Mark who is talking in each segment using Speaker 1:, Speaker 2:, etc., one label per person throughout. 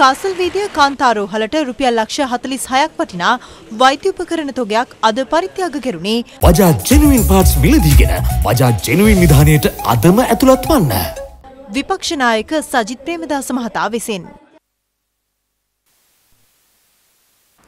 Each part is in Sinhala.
Speaker 1: කාසල් වීදිය කාන්තාරෝහලට රුපියල් ලක්ෂ 46ක් වටිනා වෛද්‍ය උපකරණ තොගයක් අද පරිත්‍යාග කෙරුණේ
Speaker 2: බජා ජෙනුවින් පාර්ට්ස් මිලදීගෙන බජා ජෙනුවින් නිධානයට අදම ඇතුළත් වන්න.
Speaker 1: විපක්ෂ නායක සජිත් ප්‍රේමදාස මහතා විසින්.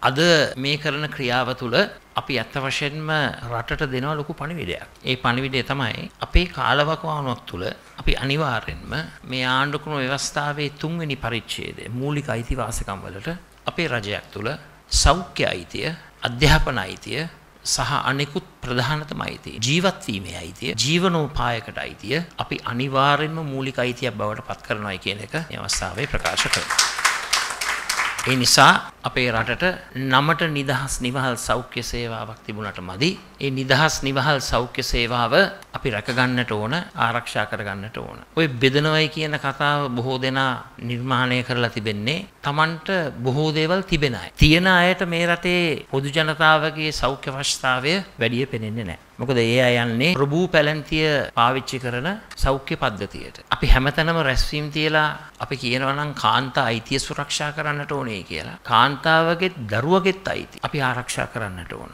Speaker 3: අද මේ කරන ක්‍රියාව තුළ අපි ඇත්ත වශයෙන්ම රටට දෙනවා ලොකු පණිවිඩයක්. ඒ පණිවිඩය තමයි අපේ කාලවකවානුවක් තුළ අපි අනිවාර්යෙන්ම මේ ආණ්ඩුක්‍රම ව්‍යවස්ථාවේ තුන්වෙනි පරිච්ඡේදය මූලික අයිතිවාසිකම් වලට අපේ රජයක් තුළ සෞඛ්‍ය අයිතිය, අධ්‍යාපන අයිතිය සහ අනෙකුත් ප්‍රධානතම අයිතිය ජීවත් වීමේ අයිතිය ජීවනෝපායකට අයිතිය අපි අනිවාර්යෙන්ම මූලික අයිතියක් බවට පත් කරනවායි කියන එක මේ අවස්ථාවේ ප්‍රකාශ කරනවා. ඒ නිසා අපේ රටට නමට නිදහස් නිවහල් සෞඛ්‍ය සේවාවක් තිබුණට මදි. ඒ නිදහස් නිවහල් සෞඛ්‍ය සේවාව අපි රැකගන්නට ඕන, ආරක්ෂා කරගන්නට ඕන. ওই බෙදනවයි කියන කතාව බොහෝ දෙනා නිර්මාණය කරලා තිබෙන්නේ Tamanට බොහෝ දේවල් තිබෙන අය. තියෙන අයට මේ රටේ පොදු ජනතාවගේ සෞඛ්‍ය අවස්ථාවය වැඩි පෙනෙන්නේ නැහැ. මොකද ඒ අය යන්නේ ප්‍රභූ පැලැන්තිය පාවිච්චි කරන සෞඛ්‍ය පද්ධතියට. අපි හැමතැනම රැස්වීම් තියලා අපි කියනවා නම් කාන්තා අයිතිය සුරක්ෂා කරන්නට ඕනේ කියලා. කාන්තාවගෙත් දරුවගෙත් අයිති අපි ආරක්ෂා කරන්නට ඕන.